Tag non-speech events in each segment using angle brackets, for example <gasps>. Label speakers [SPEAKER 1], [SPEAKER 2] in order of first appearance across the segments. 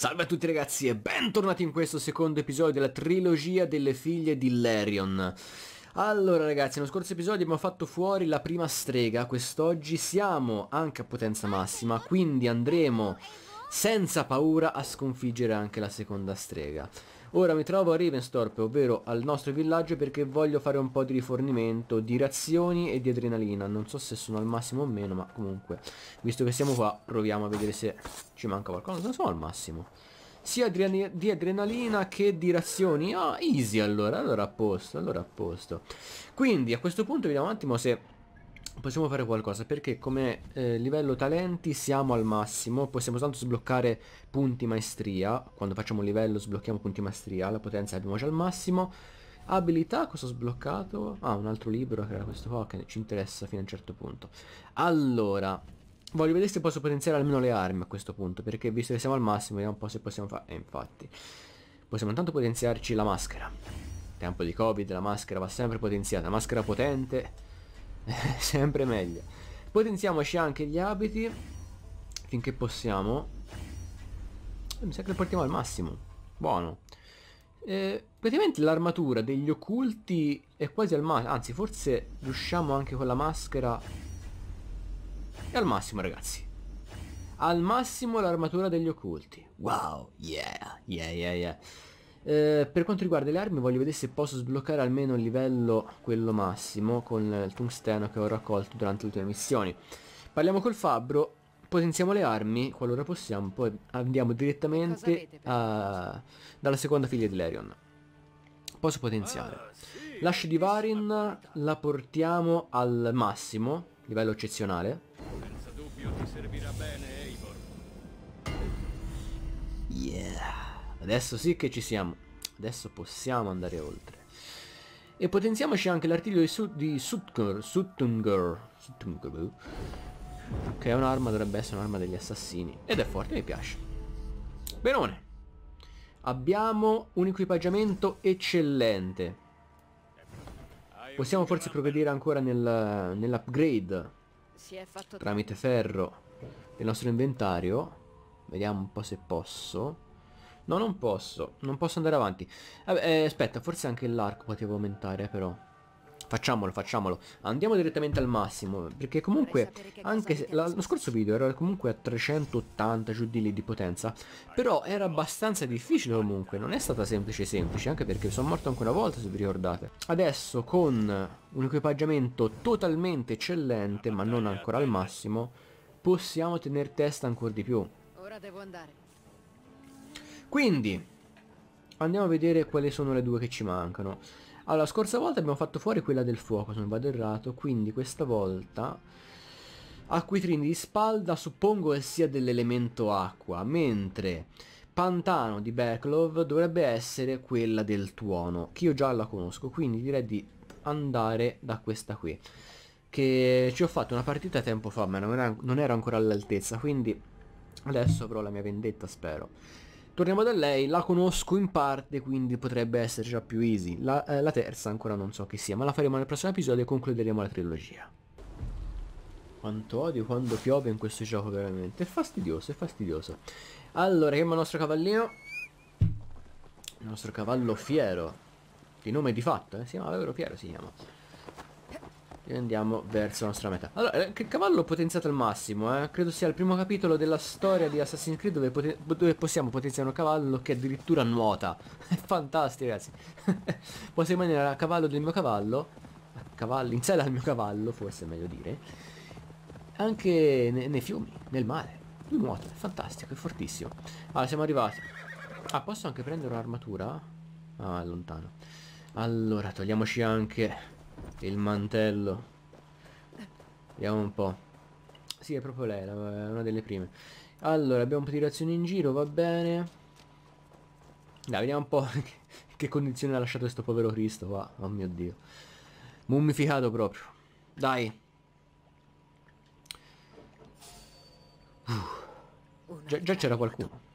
[SPEAKER 1] Salve a tutti ragazzi e bentornati in questo secondo episodio della trilogia delle figlie di Larion. Allora ragazzi, nello scorso episodio abbiamo fatto fuori la prima strega, quest'oggi siamo anche a potenza massima, quindi andremo senza paura a sconfiggere anche la seconda strega. Ora mi trovo a Ravenstorp, ovvero al nostro villaggio perché voglio fare un po' di rifornimento di razioni e di adrenalina. Non so se sono al massimo o meno, ma comunque, visto che siamo qua, proviamo a vedere se ci manca qualcosa. Non sono al massimo. Sia di adrenalina che di razioni. Ah, easy allora, allora a posto, allora a posto. Quindi a questo punto vediamo un attimo se possiamo fare qualcosa perché come eh, livello talenti siamo al massimo possiamo soltanto sbloccare punti maestria. Quando facciamo livello sblocchiamo punti maestria la potenza abbiamo già al massimo. Abilità cosa ho sbloccato? Ah un altro libro che era questo qua che ci interessa fino a un certo punto. Allora voglio vedere se posso potenziare almeno le armi a questo punto perché visto che siamo al massimo vediamo un po' se possiamo fare e eh, infatti. Possiamo intanto potenziarci la maschera. Tempo di covid la maschera va sempre potenziata maschera potente <laughs> sempre meglio. Potenziamoci anche gli abiti finché possiamo. Mi sa che lo portiamo al massimo. Buono. Eh, praticamente l'armatura degli occulti è quasi al massimo anzi forse riusciamo anche con la maschera. È al massimo ragazzi. Al massimo l'armatura degli occulti. Wow yeah yeah yeah yeah eh, per quanto riguarda le armi voglio vedere se posso sbloccare almeno il livello quello massimo con il tungsteno che ho raccolto durante le ultime missioni. Parliamo col fabbro, potenziamo le armi qualora possiamo, poi andiamo direttamente a... dalla seconda figlia di Larion. Posso potenziare. Ah, L'ascia di Varin la portiamo al massimo, livello eccezionale. Senza dubbio ti servirà bene, Eivor. Yeah. Adesso sì che ci siamo. Adesso possiamo andare oltre. E potenziamoci anche l'artiglio di, Su di Sutger, Suttunger, Suttunger, che è un'arma, dovrebbe essere un'arma degli assassini. Ed è forte, mi piace. Benone. Abbiamo un equipaggiamento eccellente. Possiamo forse progredire ancora nel, nell'upgrade tramite ferro del nostro inventario. Vediamo un po' se posso. No, non posso. Non posso andare avanti. Vabbè, eh, aspetta, forse anche l'arco potevo aumentare, però. Facciamolo, facciamolo. Andiamo direttamente al massimo. Perché comunque, anche se lo scorso video era comunque a 380 giù di lì di potenza. Però era abbastanza difficile comunque. Non è stata semplice semplice. Anche perché sono morto anche una volta, se vi ricordate. Adesso, con un equipaggiamento totalmente eccellente, ma non ancora al massimo, possiamo tenere testa ancora di più. Ora devo andare. Quindi, andiamo a vedere quali sono le due che ci mancano. Allora, scorsa volta abbiamo fatto fuori quella del fuoco, se non vado errato, quindi questa volta... Acquitrini di spalda suppongo che sia dell'elemento acqua, mentre Pantano di Berklov dovrebbe essere quella del tuono, che io già la conosco, quindi direi di andare da questa qui. Che ci ho fatto una partita tempo fa, ma non ero ancora all'altezza, quindi adesso avrò la mia vendetta, spero. Torniamo da lei, la conosco in parte, quindi potrebbe essere già più easy. La, eh, la terza ancora non so chi sia, ma la faremo nel prossimo episodio e concluderemo la trilogia. Quanto odio quando piove in questo gioco veramente. È fastidioso, è fastidioso. Allora, chiamo il nostro cavallino. Il nostro cavallo fiero. Di nome di fatto, eh? Si chiama Vero Fiero, si chiama e andiamo verso la nostra meta. Allora, eh, che cavallo potenziato al massimo, eh? Credo sia il primo capitolo della storia di Assassin's Creed dove, dove possiamo potenziare un cavallo che addirittura nuota. <laughs> È fantastico, ragazzi. <laughs> Posso rimanere a cavallo del mio cavallo, a cavallo, in sella al mio cavallo, forse è meglio dire, anche ne nei fiumi, nel mare. Lui nuota, è fantastico, è fortissimo. Allora, siamo arrivati. Ah, posso anche prendere un'armatura? Ah, è lontano. Allora, togliamoci anche il mantello. Vediamo un po'. Sì, è proprio lei, è una delle prime. Allora, abbiamo un po' di reazioni in giro, va bene. Dai, vediamo un po' <laughs> che condizione ha lasciato questo povero Cristo qua. Oh mio Dio. Mummificato proprio. Dai. Uh. Già c'era qualcuno.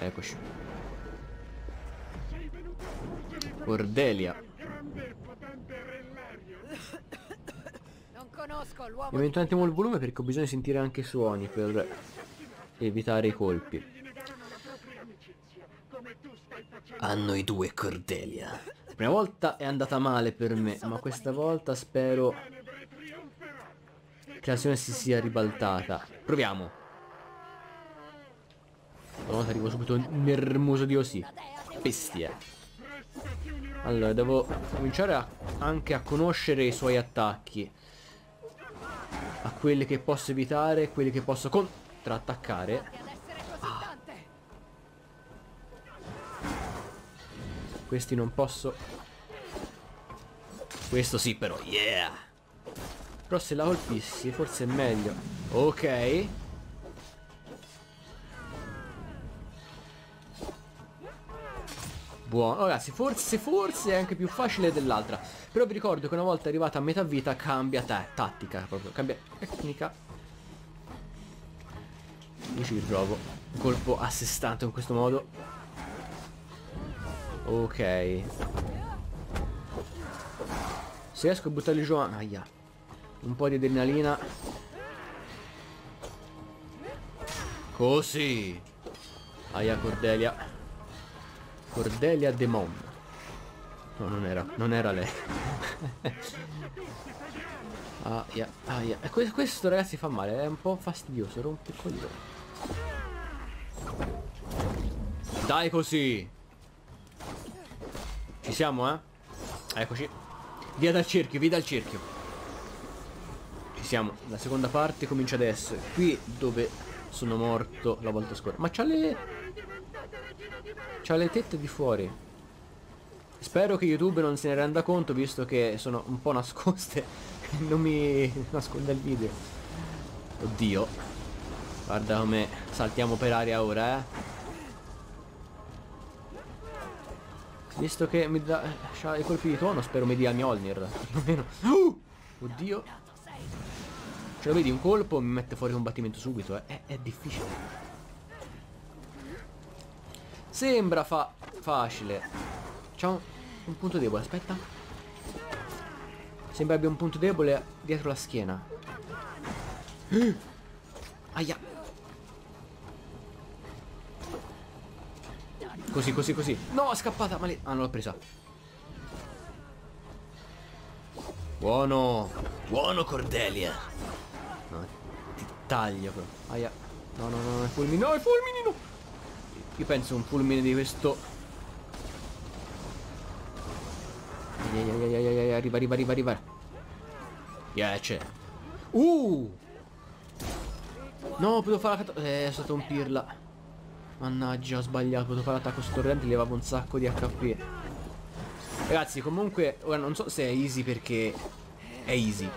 [SPEAKER 1] Eccoci. Cordelia. Aumento un attimo il volume perché ho bisogno di sentire anche suoni per evitare i colpi. A noi due Cordelia. La prima volta è andata male per me, ma questa volta spero che la situazione si sia ribaltata. Proviamo. Una volta arrivo subito nervoso di così. Bestia. Allora, devo cominciare a, anche a conoscere i suoi attacchi. A quelli che posso evitare, quelli che posso contrattaccare. Ah. Questi non posso... Questo sì però, yeah! Però se la colpissi forse è meglio. Ok. Buono, ragazzi, forse, forse è anche più facile dell'altra. Però vi ricordo che una volta arrivata a metà vita cambia tattica, proprio, cambia tecnica. Io ci riprovo. Colpo a sé stante in questo modo. Ok. Se riesco a buttarli giù... Aia. Un po' di adrenalina. Così. Aia Cordelia. Cordelia Demon. No, non era, non era lei. ah, yeah, ah, yeah. E questo ragazzi fa male, è un po' fastidioso, rompe il coglione. Dai così. Ci siamo, eh? Eccoci. Via dal cerchio, via dal cerchio. Ci siamo. La seconda parte comincia adesso. Qui dove sono morto la volta scorsa. Ma c'ha le... C'ha le tette di fuori. Spero che YouTube non se ne renda conto visto che sono un po' nascoste <laughs> non mi nasconde il video. Oddio. Guarda come saltiamo per aria ora, eh. Visto che mi dà i colpi di tono, spero mi dia Mjolnir. Perlomeno. Uh! Oddio. Ce lo vedi un colpo mi mette fuori combattimento subito, eh. È, è difficile. Sembra fa facile. C'è un, un punto debole, aspetta. Sembra abbia un punto debole dietro la schiena. <gasps> Aia. Così, così, così. No, è scappata. Male ah, non l'ho presa. Buono. Buono, Cordelia. No, ti taglio. Aia. No, no, no, no, i fulmini. No, fulmini, no. Io penso un fulmine di questo. Arriva, arriva, arriva, arriva. C'è. Uh! No, potevo fare la Eh, è stato un pirla. Mannaggia, ho sbagliato Potevo fare l'attacco su torrente Levavo un sacco di HP Ragazzi, comunque Ora non so se è easy perché È easy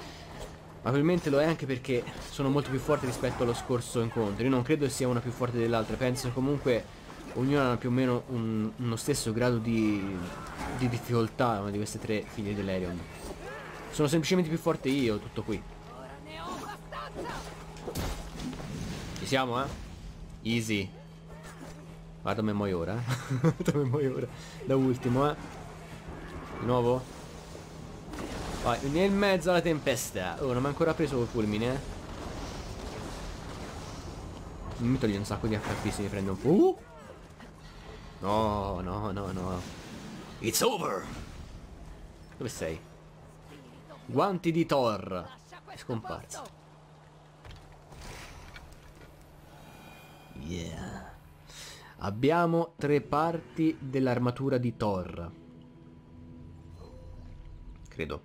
[SPEAKER 1] ma probabilmente lo è anche perché sono molto più forte rispetto allo scorso incontro. Io non credo sia una più forte dell'altra Penso comunque ognuna ha più o meno un, uno stesso grado di, di difficoltà di queste tre figlie dell'Arion. Sono semplicemente più forte io, tutto qui. Ci siamo, eh? Easy. Guarda me muoio ora, eh? <laughs> Me muoio ora. Da ultimo, eh? Di nuovo? Vai, nel mezzo alla tempesta. Oh, non mi ha ancora preso il fulmine, eh? Mi toglie un sacco di HP se mi prende un po'. Uh! No, no, no, no. It's over! Dove sei? Guanti di Thor. È scomparso. Yeah. Abbiamo tre parti dell'armatura di Thor. Credo.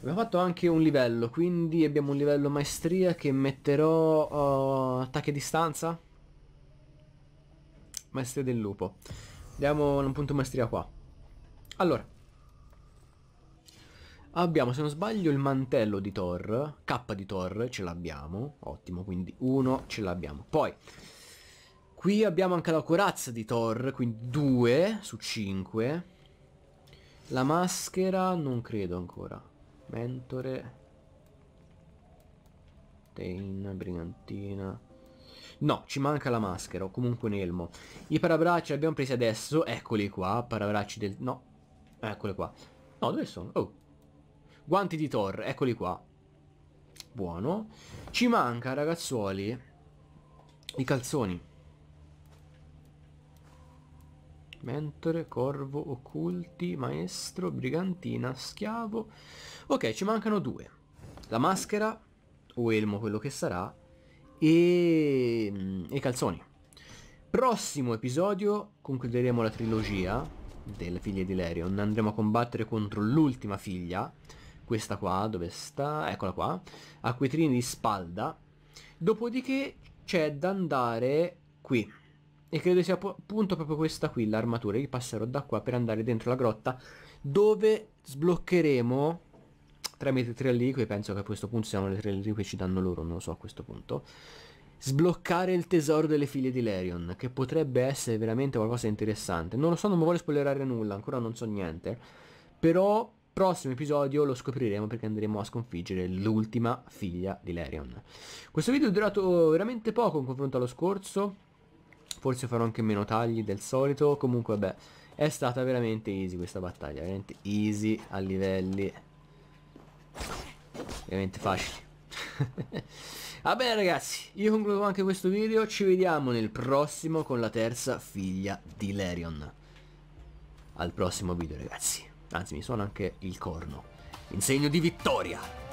[SPEAKER 1] Abbiamo fatto anche un livello, quindi abbiamo un livello maestria che metterò uh, attacchi a distanza. Maestria del lupo. Diamo un punto maestria qua. Allora. Abbiamo, se non sbaglio, il mantello di Thor. K di Thor, ce l'abbiamo. Ottimo, quindi uno ce l'abbiamo. Poi, qui abbiamo anche la corazza di Thor, quindi 2 su 5. La maschera, non credo ancora. Mentore. Tain, brigantina. No, ci manca la maschera o comunque un elmo. I parabracci li abbiamo presi adesso. Eccoli qua, parabracci del... No, eccoli qua. No, dove sono? Oh. Guanti di Thor, eccoli qua. Buono. Ci manca, ragazzuoli, i calzoni. Mentore, corvo, occulti, maestro, brigantina, schiavo. Ok, ci mancano due. La maschera, o elmo quello che sarà, e, mm, e calzoni. Prossimo episodio concluderemo la trilogia delle figlie di Lerion. Andremo a combattere contro l'ultima figlia, questa qua, dove sta? Eccola qua, acquitrini di spalda. Dopodiché c'è da andare qui. E credo sia appunto proprio questa qui, l'armatura. Io passerò da qua per andare dentro la grotta, dove sbloccheremo tramite tre reliquie, penso che a questo punto siano le tre reliquie che ci danno loro, non lo so a questo punto. Sbloccare il tesoro delle figlie di Lerion, che potrebbe essere veramente qualcosa di interessante. Non lo so, non mi vuole spoilerare nulla, ancora non so niente. Però prossimo episodio lo scopriremo perché andremo a sconfiggere l'ultima figlia di Lerion. Questo video è durato veramente poco in confronto allo scorso, forse farò anche meno tagli del solito, comunque vabbè, è stata veramente easy questa battaglia, veramente easy a livelli veramente facili. <laughs> Va bene ragazzi, io concludo anche questo video, ci vediamo nel prossimo con la terza figlia di Lerion. Al prossimo video ragazzi. Anzi, mi suona anche il corno. In segno di vittoria.